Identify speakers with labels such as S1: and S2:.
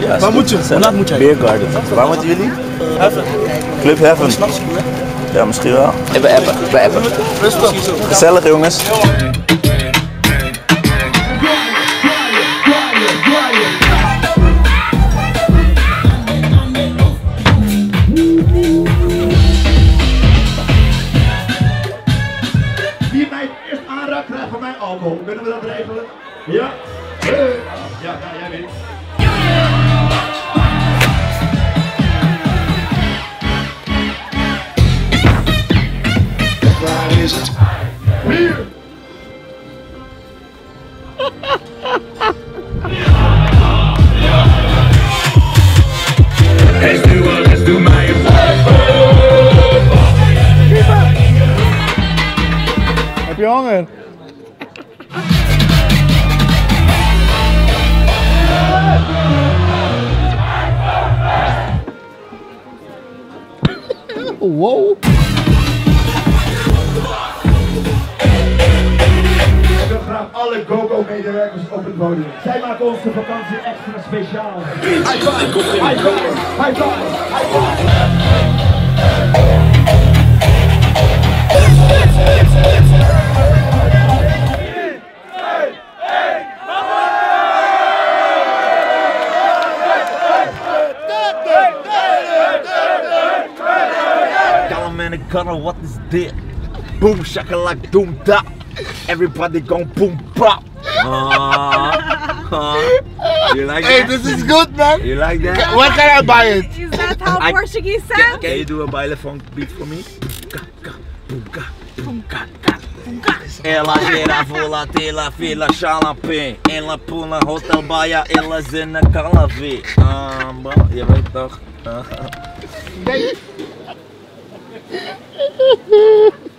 S1: Ja,
S2: Waar moet je? Vandaag moet jij.
S1: Beer Garden. Waar moeten jullie?
S2: Heaven.
S1: Club Heaven. Ja, misschien wel. Even appen. Even appen. Gezellig jongens.
S3: Alcohol. Kunnen we dat regelen? Ja? Eh, Ja, ja, jij weet. Waar is het? Hier!
S2: Wow.
S3: Alle GoGo-medewerkers op het podium. Zij maken onze vakantie extra speciaal. High five! High five! High five! High five!
S4: Call man, Gunner, what is this? Boom shakalak doom da. Everybody gon' boom pop. Uh, uh, you like
S2: Hey,
S4: that?
S2: this is good, man.
S4: You like that?
S2: Where can I buy it?
S5: Is that how
S4: I-
S5: Portuguese
S4: Can,
S5: sounds?
S4: can you do a baile funk beat for me? Ela gira, vola, tela, fila, xalapé. Ela pula, hotel baia, ela zena, calavé. Ah, bom, je weet toch. Ha ha ha!